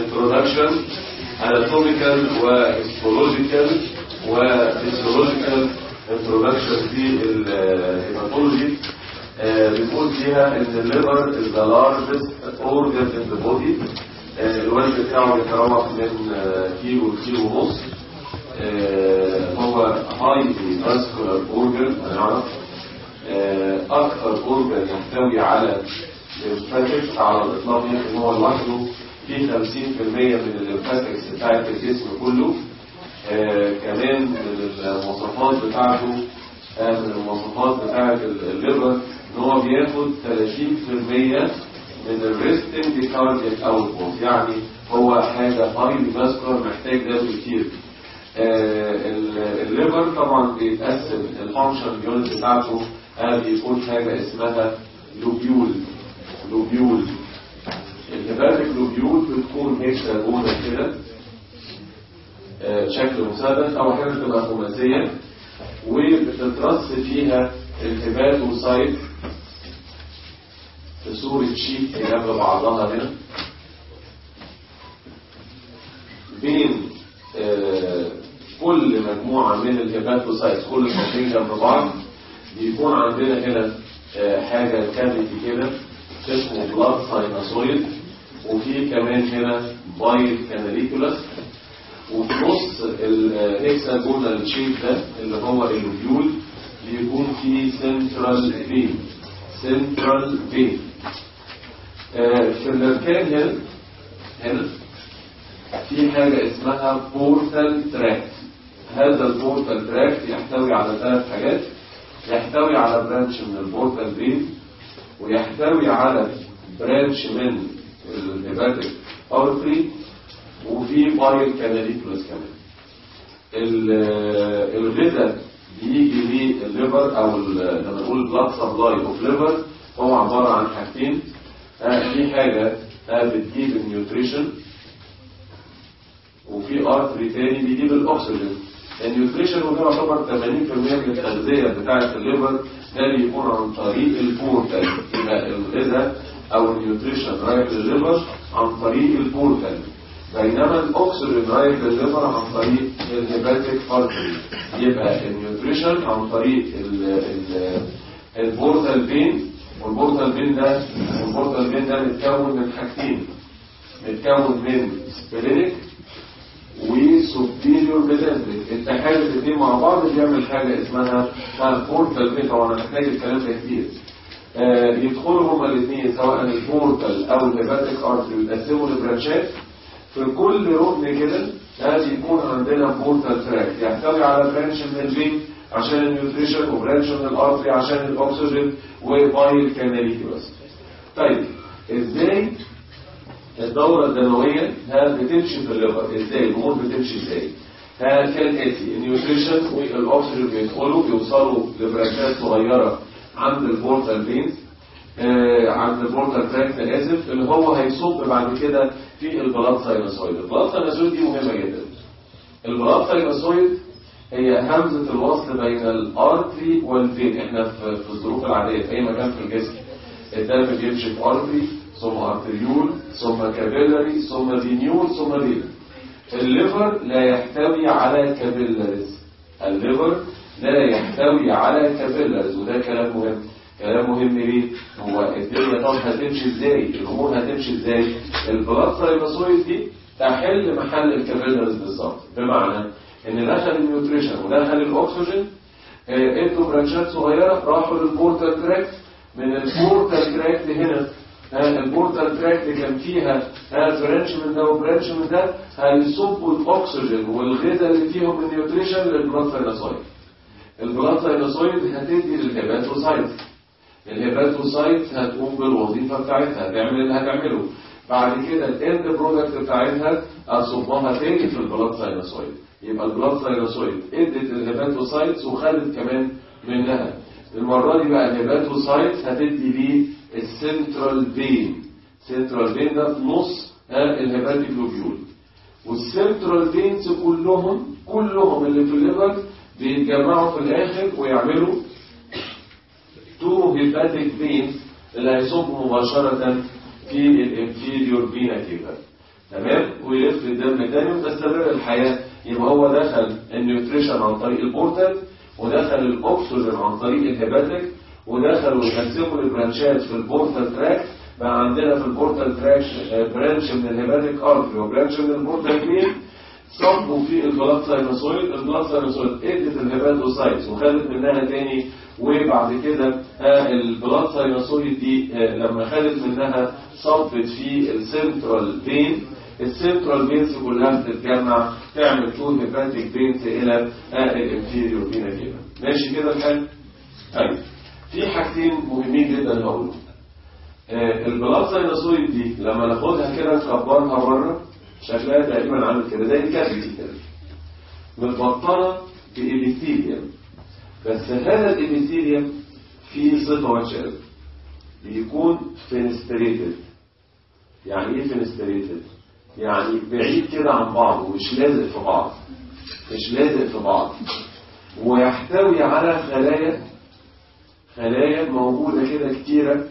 introduction anatomical و histological و physiological introduction في ال hepatology بيقول فيها ان ال liver is the largest organ in the body آه، الوزن بتاعه بيتراوح من آه، كيلو لكيلو ونص آه، هو highly vascular organ هنعرف آه، أكثر organ يحتوي على lymphatic على الإطلاق يمكن هو لوحده في 50% من ال lymphatics بتاعت الجسم كله. آه، كمان من المواصفات بتاعته آه، من المواصفات بتاعت الليفر إن هو بياخد 30% من ال resting cardiac output يعني هو حاجة highly vascular محتاج ده كتير. آه، ال- ال liver طبعا بيتقسم ال function unit بتاعته. آه، بيكون حاجة اسمها lobule. lobule ال hepatic lobule بتكون hexagonal كده آه، شكل مثلث أو أحيانا تبقى خماسيه وبتترص فيها ال hepatocyte في صورة sheet جنب بعضها هنا. بين آه، كل مجموعة من ال hepatocytes كل خطين جنب بعض بيكون عندنا هنا آه، حاجة cavity كده. اسمه blood sinusoid وفي كمان هنا bile canaliculus وفي نص ال hexagonal shape ده اللي هو ال lobule بيكون فيه central vein central vein في الاركان هنا هنا في حاجة اسمها portal tract هذا ال portal tract يحتوي على ثلاث حاجات. يحتوي على branch من ال portal vein ويحتوي على branch من ال hepatic artery وفي bile canaliculus كمان. ال- الغذاء بيجي للل liver أو لما نقول blood supply of liver هو عبارة عن حاجتين. آه، في حاجة آه، بتجيب ال nutrition وفي artery تاني بيجيب الاكسجين ال nutrition وده يعتبر 80% من التغذية بتاعة ال liver. ده بيكون عن طريق ال portal يبقى الغذاء أو النيوتريشن رايح للليفر عن طريق ال portal بينما الاكسجين رايح للل liver عن طريق ال hepatic artery يبقى ال nutrition عن طريق ال- ال- ال portal vein وال portal vein ده ال portal vein ده متكون من حاجتين. متكون من splenic و superior mesenteric اتحاد الاثنين مع بعض بيعمل حاجة اسمها portal vein طبعا أنا محتاج الكلام ده كتير. آه، يدخلوا هما الاثنين سواء ال portal أو ال hepatic artery يتقسموا ل branchات. في كل ركن كده ده بيكون عندنا portal tract. يحتوي على branch من ال vein عشان ال nutrition و branch من ال artery عشان الأكسجين و bile canaliculus طيب إزاي الدورة الدموية ها بتمشي في ال liver إزاي؟ الأمور بتمشي إزاي؟ ها كالاتي ال nutrition والاكسجين بيدخلوا بيوصلوا ل branchات صغيرة عند ال portal veins آه عند ال portal tract آسف اللي هو هيصب بعد كده في ال blood sinusoid ال blood sinusoid دي مهمة جدا. ال blood sinusoid هي همزة الوصل بين ال artery وال vein إحنا في الظروف العادية في أي مكان في الجسم الدم بيمشي في artery ثم arteriole ثم capillary ثم venule ثم vein ال liver لا يحتوي على capillaries ال liver لا يحتوي على capillaries وده كلام مهم. كلام مهم ليه؟ هو الدنيا طب هتمشي إزاي؟ الأمور هتمشي إزاي؟ ال blood sinusoid دي تحل محل ال capillaries بالظبط. بمعنى إن دخل ال nutrition ودخل الأكسجين آه، ادوا branchات صغيرة راحوا لل portal tract من ال portal tract هنا آه، كان فيها branch من ده و branch من ده هيصبوا الأكسجين والغذاء اللي فيهم النيوتريشن للبلاد ساينوسويد البلاد ساينوسويد هتدي للهيباتوسايت ال hepatocyte هتقوم بالوظيفة بتاعتها هتعمل اللي هتعمله. بعد كده ال end product بتاعتها أصبها تاني في ال blood sinusoid يبقى ال blood sinusoid ادت ال hepatocytes وخدت كمان منها. المرة دي بقى ال hepatocytes هتدي ليه ال central vein central vein ده في نص ال hepatic lobule وال central veins كلهم كلهم اللي في ال liver بيتجمعوا في الآخر ويعملوا two hepatic veins اللي هيصبوا مباشرة في ال inferior vena cava تمام؟ ويلف الدم تاني وتستمر الحياة. يبقى هو دخل ال nutrition عن طريق ال portal ودخل الأكسجين عن طريق ال hepatic ودخلوا يقسموا ال branchات في ال portal tract بقى عندنا في البورتال برانش من الهيباتيك ارتري وبرانش من البورتال فين صبوا في ال blood sinusoid ال blood sinusoid ادت ال hepatocytes وخدت منها تاني وبعد كده آه، ال blood sinusoid دي آه، لما خدت منها صبت في ال central vein ال central veins كلها بتتجمع تعمل two hepatic veins إلى آه، ال inferior vena ماشي كده الحال؟ طيب في حاجتين مهمين جدا هقولهم. آه، ال blood sinusoid دي لما ناخدها كده نكبرها بره شكلها تقريبا عامل كده زي ال cavity كده. متبطنة ب epithelium. بس هذا ال epithelium فيه صفة وحشة بيكون fenestrated. يعني إيه fenestrated؟ يعني بعيد كده عن بعض ومش لازق في بعض. مش لازق في بعض. ويحتوي على خلايا خلايا موجودة كده كتيرة.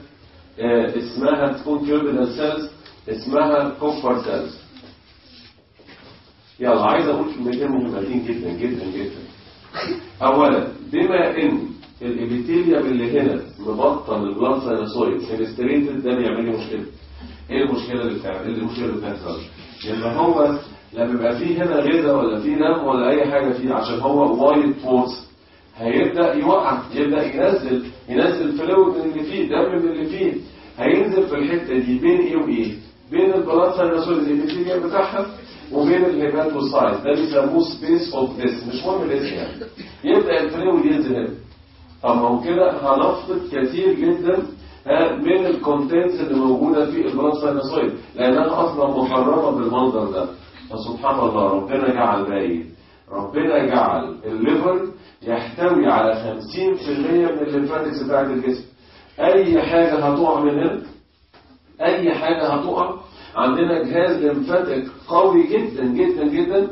اسمها تكون Kupffer cells اسمها Kupffer cells. يلا عايز أقول كلمتين مهمتين جدا جدا جدا اولا بما إن ال epithelium اللي هنا مبطن ال blood sinusoid fenestrated ده بيعمل لي مشكلة. إيه المشكلة اللي بتعمل؟ إيه المشكلة اللي بتحصل؟ لأن هو لما يبقى فيه هنا غذاء ولا فيه دم ولا أي حاجة فيه عشان هو wide pores هيبدأ يوقع يبدأ ينزل ينزل fluid من اللي فيه دم من اللي فيه. هينزل في الحتة دي بين إيه وإيه؟ بين ال blood sinusoid ال epithelium بتاعها وبين ال hepatocyte ده بيسموه space of Disse مش مهم الاسم يعني. يبدأ ال fluid ينزل طب ما هو كده هنفقد كتير جدا من ال contents اللي موجودة في ال blood sinusoid لأنها أصلا مخرمة بالمنظر ده. فسبحان الله ربنا جعل باقي ربنا جعل ال liver يحتوي على 50% من ال lymphatics بتاعت الجسم. أي حاجة هتقع من هنا أي حاجة هتقع عندنا جهاز lymphatic قوي جدا جدا جدا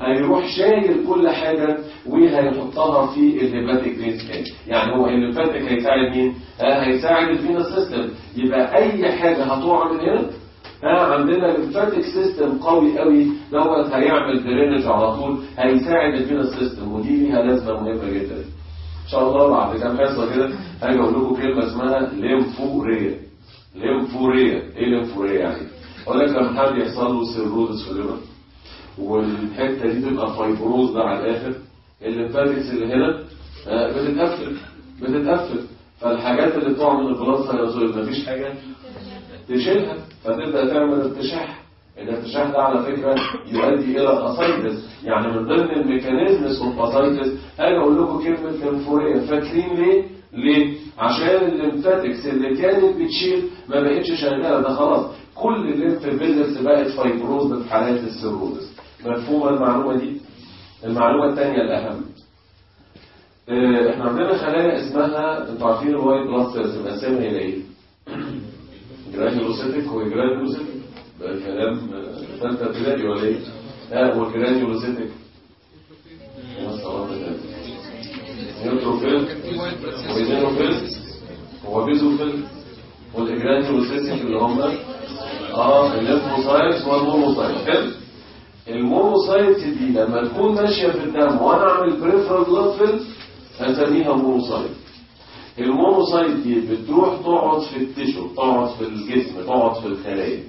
هيروح شايل كل حاجة وهيحطها في ال hepatic سكان يعني هو ال lymphatic هيساعد مين؟ آه هيساعد ال venous system. يبقى أي حاجة هتقع من هنا ها عندنا ال lymphatic system قوي قوي دوت هيعمل drainage على طول هيساعد ال venous system ودي ليها لازمة مهمة جدا. إن شاء الله بعد كام حصة كده هاجي أقول لكم كلمة اسمها lymphorrhea lymphorrhea إيه lymphorrhea يعني؟ أقول لك لما حد يحصل له cirrhosis في ال liver والحتة دي تبقى fibrosed على الآخر ال lymphatics اللي هنا آه، بتتقفل بتتقفل. فالحاجات اللي بتقع من ال blood sinusoid مفيش حاجة؟ تشيلها. فتبدأ تعمل ارتشاح الارتشاح ده على فكرة يؤدي إلى ال ascites يعني من ضمن ال mechanisms of ascites هاجي أقول لكم كلمة lymphorrhea فاكرين ليه؟ ليه؟ عشان ال lymphatics اللي كانت بتشيل ما بقتش شغالة. ده خلاص. كل ال lymph vessels بقت fibrosed في حالات ال cirrhosis. مفهومة المعلومة دي؟ المعلومة الثانية الأهم. آه، إحنا عندنا خلايا اسمها أنتوا عارفين ال white blood cells مقسمها إلى إيه؟ granulocytic و agranulocytic ده كلام آه، ثالثه ابتدائي ولا إيه؟ ها هو الله. neutrophil و eosinophil و basophil وال agranulocytic اللي هم آه ال lymphocytes وال monocytes حلو ال monocytes دي لما تكون ماشية في الدم وأنا أعمل peripheral blood film هسميها monocyte ال monocyte دي بتروح تقعد في ال tissue تقعد في الجسم تقعد في الخلايا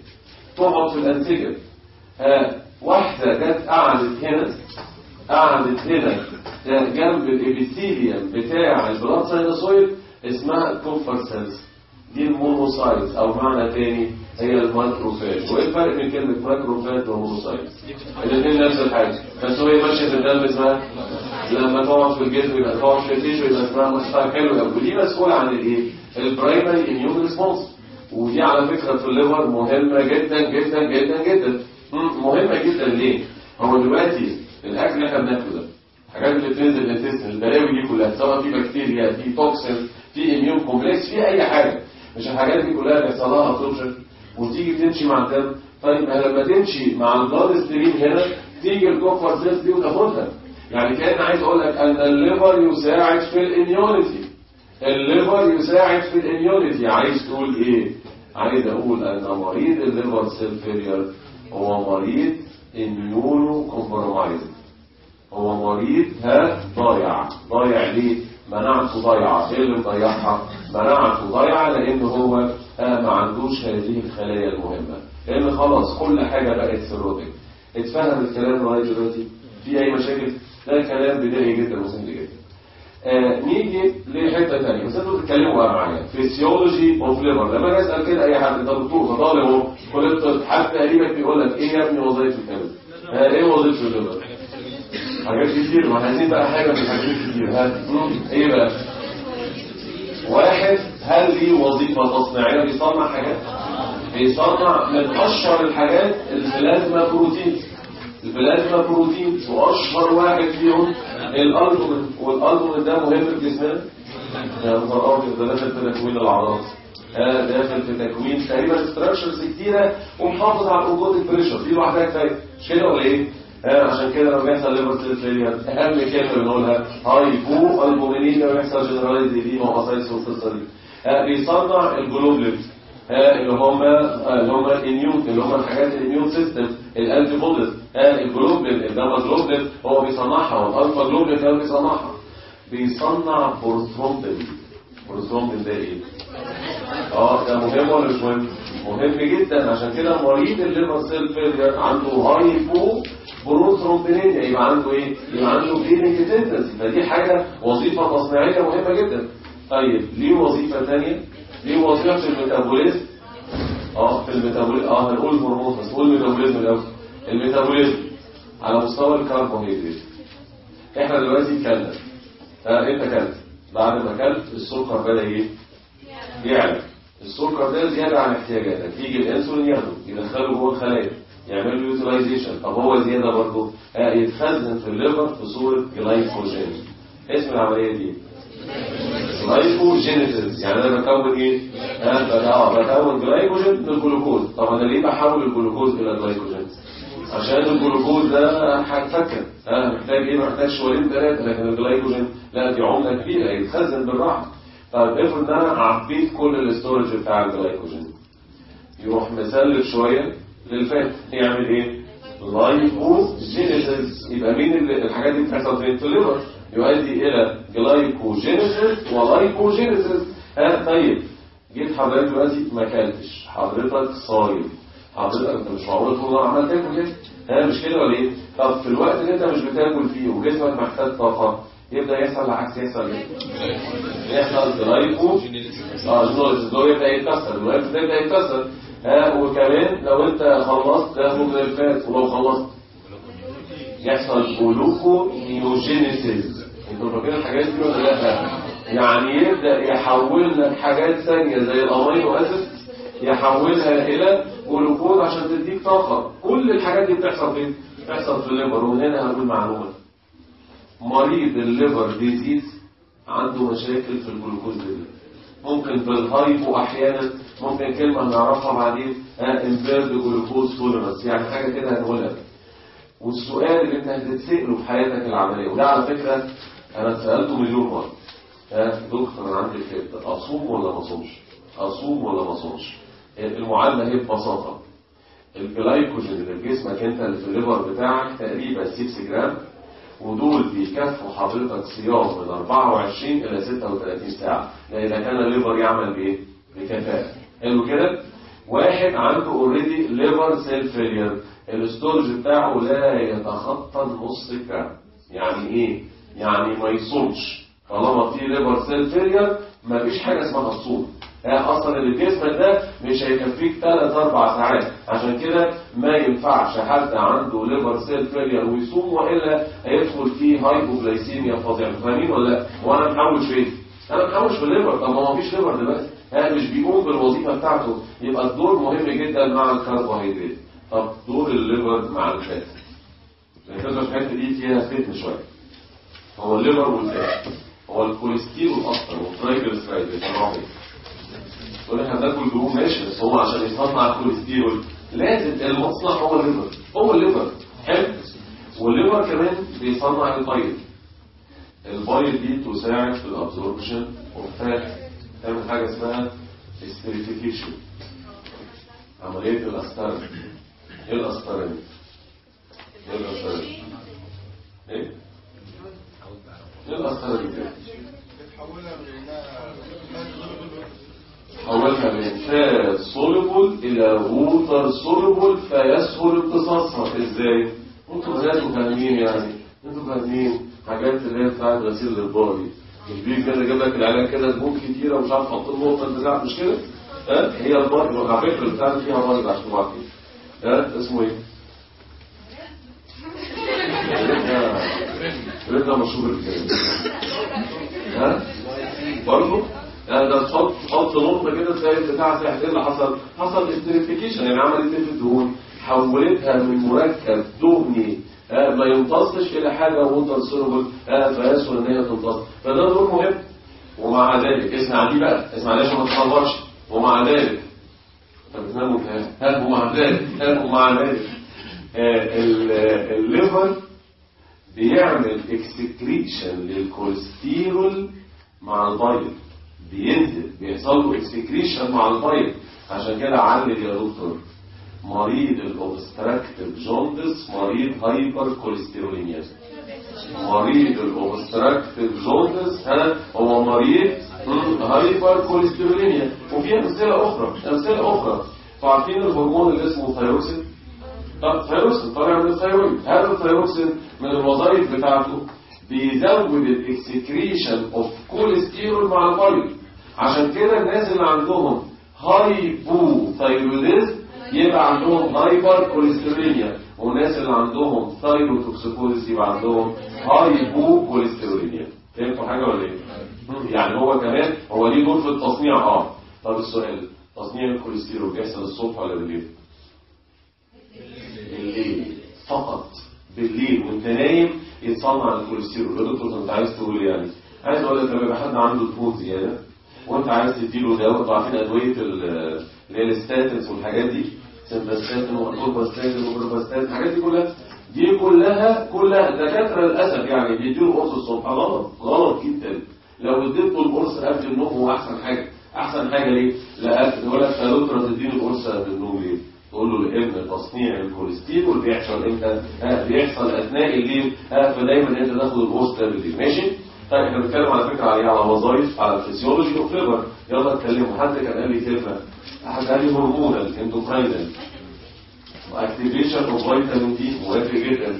تقعد في الأنسجة. ها واحدة جت قعدت هنا قعدت هنا جنب ال epithelium بتاع ال blood sinusoid اسمها Kupffer cells دي ال monocyte أو معنى تاني هي ال macrophage وإيه الفرق بين كلمة macrophage و monocyte الاثنين نفس الحاجة. بس هي ماشيه في الدم اسمها لما تقعد في الجسم يبقى تقعد في ال tissue يبقى اسمها macrophage حلو قوي ودي مسؤولة عن الإيه؟ ال primary immune response ودي على فكرة في ال liver مهمة جدا جدا جدا جدا. مهمة جدا. ليه؟ هو دلوقتي الأكل اللي إحنا بناكله ده الحاجات اللي بتنزل ال intestine البلاوي دي كلها سواء في بكتيريا في toxin في immune complex في أي حاجة. مش الحاجات دي كلها بيحصل لها absorption وتيجي تمشي مع الدم طيب ما لما تمشي مع ال blood stream هنا تيجي ال Kupffer cells دي وتاخدها يعني كان عايز أقول لك ان الليفر يساعد في الاميونيتي الليفر يساعد في الاميونيتي عايز تقول إيه عايز أقول ان مريض ال liver cell failure هو مريض immunocompromised هو مريض ها ضايع ضايع ليه مناعته ضايعه إيه اللي مضيعها مناعته ضايعه لأن هو ما عندوش هذه الخلايا المهمة. لأن خلاص كل حاجة بقت cirrhotic اتفهم الكلام لغايه دلوقتي؟ في أي مشاكل؟ ده كلام بدائي جدا وسهل جدا. آه نيجي لحتة ثانية بس أنتوا بتتكلموا بقى معايا. physiology of liver لما أجي أسأل كده أي حد أنت دكتور فطالب أهو الطب حد تقريبا بيقول لك إيه يا ابني وظيفة الكبد؟ آه إيه وظيفة ال liver؟ حاجات كتير ما عايزين بقى حاجة من الحاجات كتير. ها إيه بقى؟ واحد هل ليه وظيفة تصنيعية بيصنع حاجات؟ بيصنع من أشهر الحاجات ال plasma protein. ال plasma protein واشهر واحد فيهم ال albumin. وال albumin ده مهم في جسمنا يا نهار ابيض ده داخل في تكوين العضلات آه داخل في تكوين تقريبا structures كتيرة ومحافظ على ال oncotic pressure دي لوحدها كفاية. مش كده ولا إيه؟ آه عشان كده لما بيحصل cell failure أهم كلمه بنقولها hypoalbuminemia لما بيحصل generalized edema وقصايص والقصة دي آه بيصنع الجلوبلين اللي هم اللي هم ال immune اللي هم الحاجات ال immune system ال antibodies ال globulin ال gamma globulin هو بيصنعها. وال alpha globulin كمان بيصنعها. بيصنع prothrombin prothrombin ده إيه؟ آه ده مهم ولا مش مهم؟ مهم جدا. عشان كده مريض ال liver cell failure عنده hypoprothrombinemia يبقى عنده إيه؟ يبقى عنده tendency فدي حاجة وظيفة تصنيعية مهمة جدا. طيب ليه وظيفة ثانية؟ ليه وظيفة في ال metabolism؟ آه في ال metabolism آه هنقول هرمون بس نقول ال metabolism الأول. ال metabolism على مستوى الكربوهيدرات. إحنا دلوقتي آه انت كلت بعد ما كلت السكر بدأ إيه؟ يعلى. السكر ده زيادة عن احتياجاتك يجي الانسولين ياخده يدخله جوه الخلايا يعمل له utilization طب هو زيادة برضه؟ آه يتخزن في ال liver في صورة جلايكوجين اسم العملية دي؟ glycogenesis يعني أنا بكون إيه؟ آه بكون جلايكوجين من الجلوكوز طب أنا ليه بحول الجلوكوز إلى جلايكوجين عشان الجلوكوز ده هيتفكر. آه محتاج إيه؟ محتاج شوالين ثلاثة لكن الجلايكوجين لا دي عملة كبيرة يتخزن بالراحة. طب افرض ان أنا عبيت كل ال storage بتاع الجلايكوجين يروح مسلف شوية لل fat. يعمل إيه؟ lipogenesis يبقى مين الحاجات دي بتحصل فين؟ في ال liver. يؤدي إلى glycogenesis و lipogenesis ها طيب. جيت حضرتك دلوقتي ما أكلتش. حضرتك صايم. حضرتك أنت مش معقول طول النهار عمال تاكل كده ها مش كده ولا إيه؟ طب في الوقت اللي أنت مش بتاكل فيه وجسمك محتاج طاقة يبدأ يحصل العكس يحصل إيه؟ يحصل glyco آه الجلوكوز يبدأ يتكسر المهم يبدأ يتكسر. ها وكمان لو أنت خلصت تاخد من ال fat ولو خلصت. يحصل gluconeogenesis إنتوا فاكرين الحاجات دي ولا لأ؟ يعني يبدأ يحول لك حاجات ثانية زي ال amino acid يحولها إلى جلوكوز عشان تديك طاقة. كل الحاجات دي بتحصل فين؟ بتحصل في ال liver وهنا هنقول معلومة. مريض ال liver disease عنده مشاكل في الجلوكوز دي. ممكن بال hypo أحيانا ممكن كلمة نعرفها بعدين impaired glucose tolerance يعني حاجة كده هنقولها. والسؤال اللي انت هتتسأله في حياتك العملية وده على فكرة أنا اتسألته مليون مرة. ها دكتور أنا عندي الكبد أصوم ولا ما أصومش؟ أصوم ولا ما أصومش؟ المعادلة هي ببساطة. الجلايكوجين اللي في جسمك أنت اللي في ال liver بتاعك تقريبا 6 جرام ودول بيكفوا حضرتك صيام من 24 إلى 36 ساعة. لأن إذا كان ال liver يعمل بإيه؟ بكفاءة. حلو كده؟ واحد عنده already liver cell failure ال storage بتاعه لا يتخطى النص جرام يعني إيه؟ يعني ما يصومش طالما في liver cell failure ما فيش حاجة اسمها الصوم أصلا اللي في جسمك ده مش هيكفيك 3 4 ساعات. عشان كده ما ينفعش حد عنده liver cell failure ويصوم وإلا هيدخل فيه hypoglycemia فظيعه فاهمين ولا لأ؟ وأنا محوش فين أنا محوش في ال liver طب ما هو مفيش liver دلوقتي. مش بيقوم بالوظيفة بتاعته. يبقى الدور مهم جدا مع الكربوهيدرات. طب دور ال liver مع ال fat. لأن الحته دي فيها فتن شوية. هو ال liver وال fat. هو الكوليسترول أكتر وال triglyceride الروحي تقول إحنا بناكل دهون ماشي بس هو عشان يصنع الكوليسترول لازم المصنع هو ال liver هو ال liver حلو وال liver كمان بيصنع ال bile ال bile دي تساعد في ال absorption of fat تعمل حاجة اسمها esterification عملية الأسترن إيه الأسترن؟ إيه الأسترن؟ إيه؟ إيه الأسترن دي؟ حولها من fat soluble إلى water soluble فيسهل امتصاصها إزاي؟ أنتوا بناتوا فاهمين يعني. أنتوا فاهمين حاجات اللي هي بتاعت غسيل للباري مش بيجي كده يجيب لك العلاج كده دهون كتيرة ومش عارف تحط النقطه بتاع مش كده؟ ها؟ هي الباري على فكره بتاعت فيها باري عشان تبقى عارفين ها؟ اسمه إيه؟ ريتنا مشهور الكلام ها؟ برضه؟ يعني ده تحط تحط نقطة كده تلاقي البتاع إيه اللي حصل؟ حصل استريفيكيشن يعني عملت إيه في الدهون؟ حولتها من مركب دهني آه، ما يمتصش إلى حاجة water soluble فيسهل إن هي تمتص. فده دور مهم. ومع ذلك اسمع دي بقى اسمع ليش ما تتخبرش ومع ذلك طب وتنام ها ومع ذلك ومع ذلك. آه، آه، ال liver بيعمل excretion للكوليسترول مع ال bile بينزل بيحصل له excretion مع ال bile عشان كده علل يا دكتور. مريض ال obstructive jaundice مريض hypercholesterolemia مريض ال obstructive jaundice ها هو مريض hypercholesterolemia وفي أمثلة أخرى أمثلة أخرى. فعارفين الهرمون اللي اسمه ثايروكسين طب ثايروكسين طالع من ال thyroid هذا الثايروكسين من الوظائف بتاعته. بيزود ال excretion of cholesterol مع ال bile عشان كده الناس اللي عندهم hypothyroidism يبقى عندهم hypercholesterolemia والناس اللي عندهم thyrotoxicosis يبقى عندهم hypocholesterolemia فهمتوا حاجة ولا إيه؟ يعني هو كمان هو ليه دور في التصنيع؟ آه. طب السؤال تصنيع الكوليسترول بيحصل الصبح ولا بالليل؟ بالليل. فقط. بالليل. وانت نايم يتصنع الكوليسترول. يا دكتور انت عايز تقول إيه يعني؟ عايز أقول لك لما يبقى حد عنده دهون زيادة وانت عايز تديله دواء أنتوا عارفين أدوية ال- اللي هي ال statins والحاجات دي. simvastatin و atorvastatin و pravastatin الحاجات دي كلها. دي كلها كلها دكاتره للأسف يعني بيديله قرص الصبح. غلط. غلط جدا. لو اديته القرص قبل النوم هو أحسن حاجة. أحسن حاجة ليه؟ لا يقول لك دكتور تديني القرص قبل النوم ليه؟ تقول له لأن تصنيع الكوليسترول بيحصل إمتى؟ آه، بيحصل أثناء الليل. آه، فدايما أنت تاخد القرص ده بالليل ماشي؟ طيب إحنا بنتكلم على فكرة على على وظائف على ال physiology of liver يلا اتكلموا. حد كان قال لي كلمة؟ حد قال لي hormonal endocrinal و activation of vitamin D موافق جدا.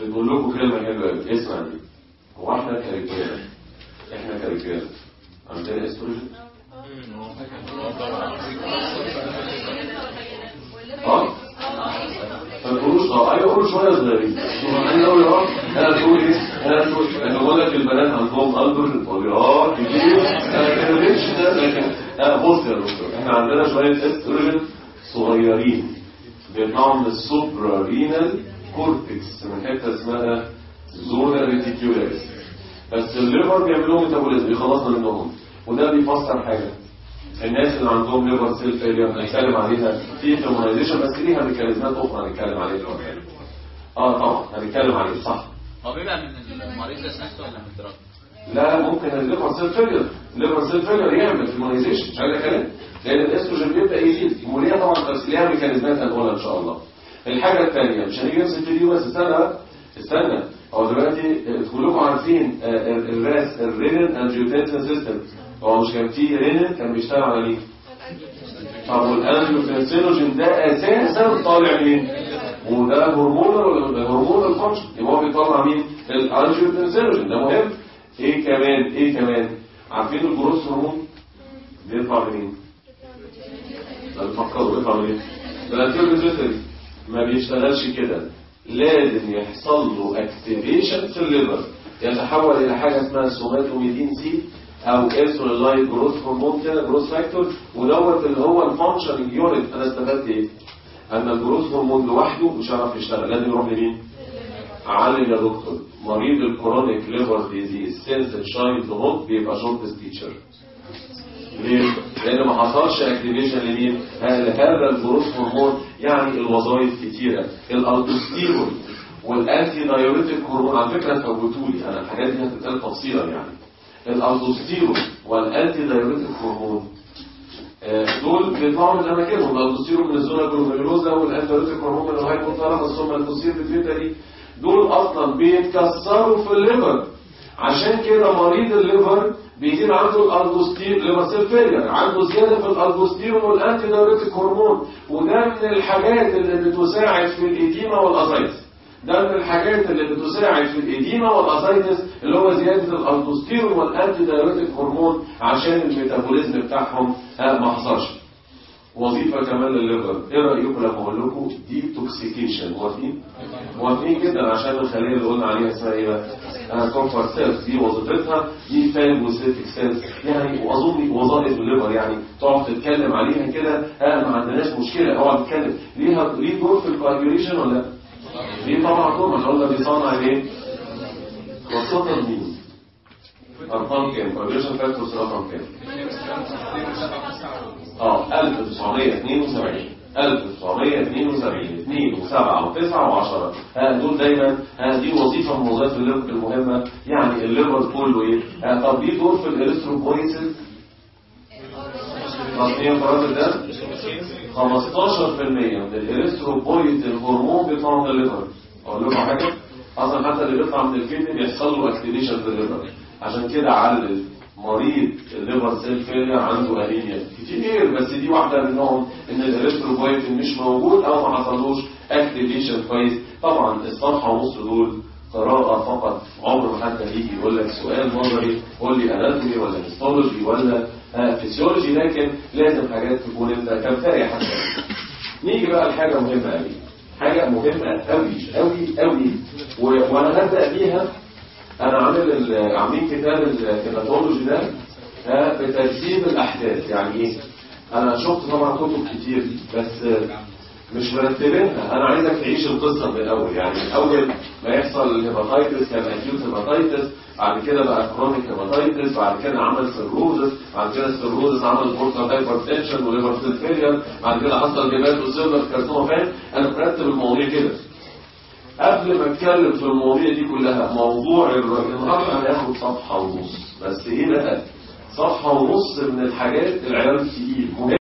بنقول لكم كلمة حلوة. قوي اسمع دي. هو إحنا كرجالة. إحنا كرجالة. عندنا إستروجين؟ آه. تقولوش آه أيوه قولوا شوية صغيرين أنا أقول آه أنا تقول إيه؟ أنا تقول أنا بقول لك البنات عندهم اندروجين تقول آه كتير. أنا ليش ده لكن بص يا دكتور إحنا عندنا شوية إستروجين صغيرين. بيطلعوا من ال suprarenal cortex من حتة اسمها zona reticularis بس ال liver بيعمل لهم metabolism بيخلصنا منهم وده بيفسر حاجة. الناس اللي عندهم liver cell failure هنتكلم عليها في feminization بس ليها mechanisms ات أخرى هنتكلم عليها دلوقتي. آه طبعا هنتكلم عليه صح. هو بيبقى من المريض نفسه ولا من ال drug؟ لا ممكن ال liver cell failure ال liver cell failure يعمل feminization مش عايز كلام لأن الإستروجين بيبدأ يزيد. وليها طبعا بس ليها mechanisms ات هنقولها إن شاء الله. الحاجة الثانية مش هنيجي نمسك في دي بس استنى. استنى. هو دلوقتي كلكم عارفين آه، ال RAAS ال renin angiotensin system هو مش كان في رينين كان بيشتغل على مين؟ طب وال angiotensinogen ده أساسا طالع مين؟ وده هرمون ولا هرمون ال function يبقى هو بيطلع مين؟ ال angiotensinogen ده مهم. إيه كمان؟ إيه كمان؟ عارفين ال growth hormone؟ بيطلع منين؟ لا تفكروا بيطلع منين؟ ده ما بيشتغلش كده. لازم يحصل له activation في ال liver. يتحول إلى حاجة اسمها somatomedin C أو insulin like growth hormone كده growth factor ودوت اللي هو ال functioning unit أنا استفدت إيه؟ أن ال growth hormone لوحده مش هيعرف يشتغل لازم يروح لمين؟ علل يا دكتور مريض ال chronic liver disease since childhood بيبقى short stature ليه؟ لأن ما حصلش activation لمين؟ لهذا ال growth hormone يعني الوظائف كتيرة ال aldosterone وال antidiuretic hormone على فكرة فوتوا لي أنا الحاجات دي هتتقال تفصيلا يعني ال aldosterone وال antidiuretic hormone آه، دول بيطلعوا من أماكنهم. الالدوستيرون من الزونا جلوميروزا والاندروتيك هرمون من الهايبوثالاموس ثم البوستير بيتري دول أصلا بيتكسروا في ال liver. عشان كده مريض ال liver بيزيد عنده ال aldosterone liver cell عنده زيادة في ال aldosterone وال antidiuretic hormone وده من الحاجات اللي بتساعد في ال edema وال ascites ده من الحاجات اللي بتساعد في ال edema وال ascites اللي هو زيادة ال aldosterone وال antidiuretic hormone عشان ال metabolism بتاعهم آه، ما حصلش. وظيفة كمان للل liver. إيه رأيكم لما أقول لكم detoxication موافقين؟ موافقين جدا عشان الخلية اللي قلنا عليها اسمها إيه بقى؟ آه Kupffer cells دي وظيفتها. دي phagocytic cells يعني وأظن وظائف ال liver يعني تقعد تتكلم عليها كده. آه ما عندناش مشكلة. اقعد تتكلم. ليها ليه دور في ال coagulation ولا دي طبعا طبعا قلنا بيصنع إيه؟ خاصة مين أرقام كام؟ كونفرجن فاكتورز رقم كام؟ آه 1972 1972 2 و7 و9 و10 ها دول دايما ها دي وظيفة من وظائف الليفر المهمة يعني الليفر كله إيه؟ ها طب ليه دور في الاريثروبويتس تصنيع فرات الدم؟ 15% من الاريثروبويت الهرمون بيطلع من الليفر أقول لكم حاجة أصلا حتى اللي بيطلع من ال kidney بيحصل له activation في ال liver عشان كده علل مريض ال liver cell failure عنده أنيميا كتير بس دي واحدة منهم إن الاريثروبويت مش موجود أو ما حصلوش activation كويس. طبعا الصفحة ونص دول قراءة فقط عمر ما حد هيجي يقول لك سؤال نظري قول لي anatomy ولا histology ولا فيسيولوجي لكن لازم حاجات تكون انت كفايه حتى نيجي بقى لحاجة مهمة قوي حاجة مهمة قوي قوي قوي وأنا هبدأ بيها. أنا عامل عاملين كتاب ال hepatology ده آه، بترتيب الأحداث. يعني إيه؟ أنا شفت طبعا كتب كتير بس آه، مش مرتبينها. أنا عايزك تعيش القصة من الأول. يعني أول ما يحصل ال hepatitis كان acute hepatitis بعد كده بقى chronic hepatitis بعد كده عمل cirrhosis بعد كده ال cirrhosis عمل portal hypertension و liver cell failure بعد كده حصل hepatocellular carcinoma فاهم؟ أنا مرتب المواضيع كده. قبل ما أتكلم في المواضيع دي كلها موضوع النهارده هناخد صفحة ونص. بس إيه بقى؟ صفحة ونص من الحاجات العيار التقيل. مهم.